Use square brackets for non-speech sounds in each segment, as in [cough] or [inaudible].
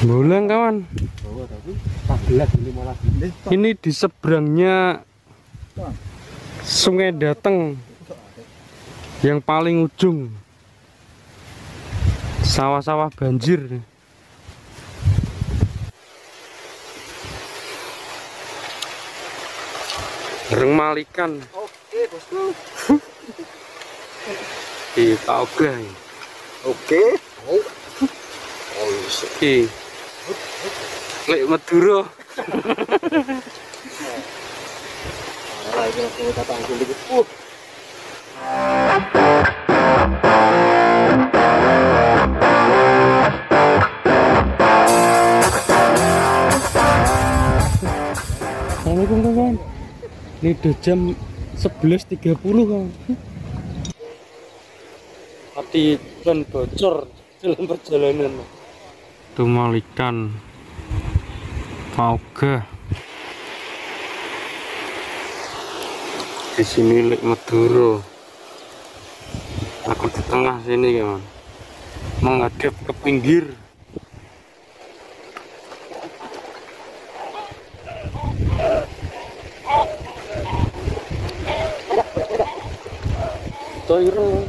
Boleh kawan. Bawa tapi 14 ini di seberangnya Sungai Dateng yang paling ujung. Sawah-sawah banjir. Reng Malikan Oke, bosku. [laughs] di Paoga. Oke. Oh. Lek Madura. aku. Uh. Assalamualaikum kawan. Ini udah jam 11.30 kawan. Hati dan bocor dalam perjalanan. Itu malikan Pauga. Di sini Lek Maduro. Aku di tengah sini kawan. Menghadap ke pinggir. Toiro.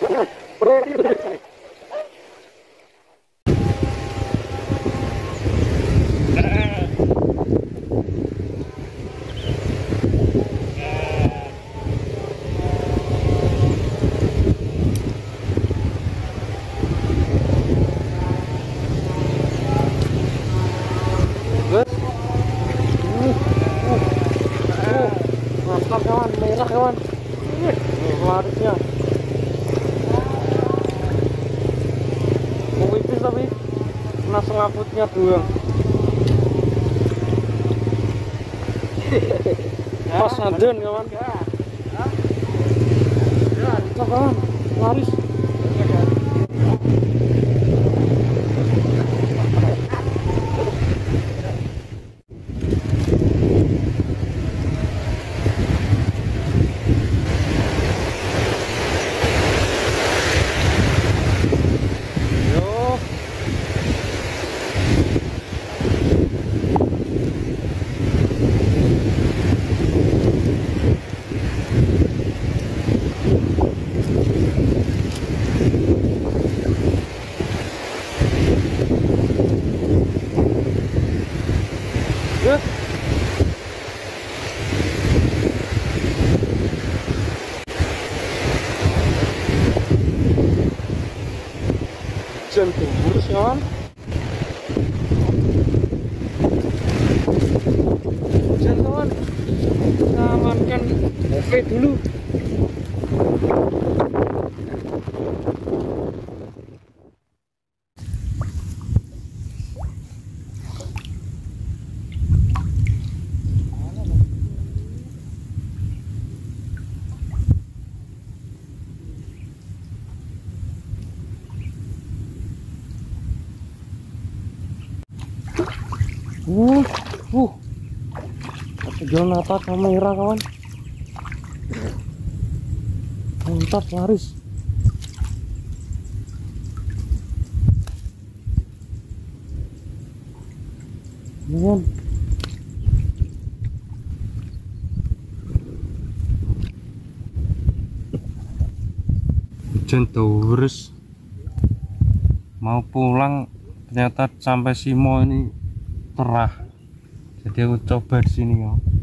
Bismillahirrahmanirrahim. Bus. Uh, uh, uh. Mantap kawan, merah kawan. Nih, larisnya. Mau pipis tapi kena doang. Pas aden kawan. Kawan, laris. Hujan terus kawan. Hujan kawan. Kita amankan OP dulu. Uh, uh. Jalan apa kamera kawan? Mantap laris. Jangan. Hujan terus mau pulang ternyata sampai Simo ini terah. Jadi aku coba di sini ya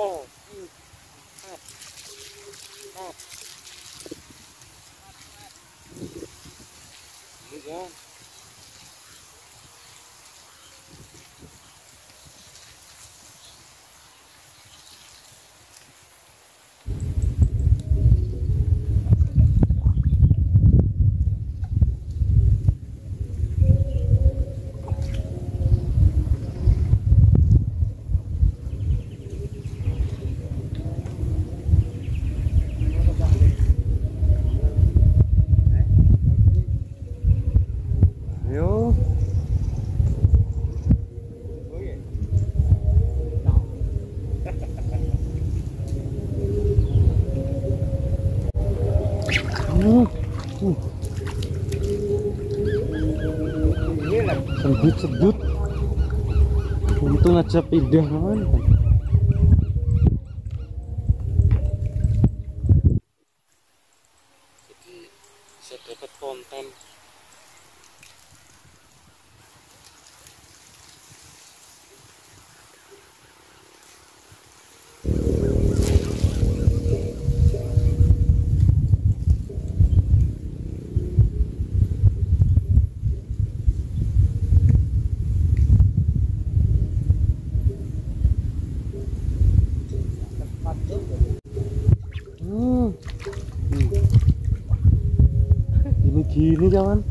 Oh. Sedut sedut. Untung aja pindah kawan. Gini gini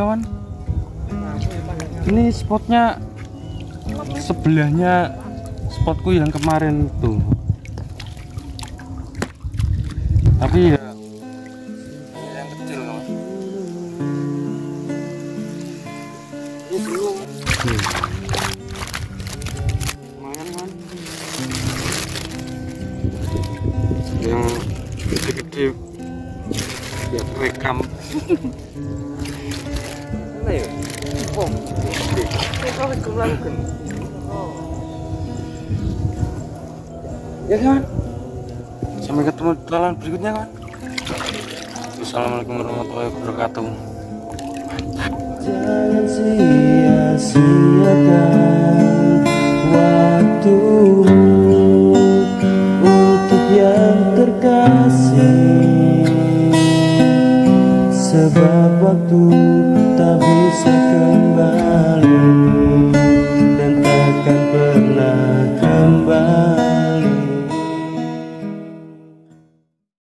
kawan. Ini spotnya sebelahnya spotku yang kemarin tuh. Tapi ya yang kecil kawan. Yang gede-gede rekam [laughs] Oh. ya kawan sampai ketemu jalan berikutnya kawan Assalamualaikum warahmatullahi wabarakatuh. Jangan sia-siakan waktu sebab waktu tak bisa kembali.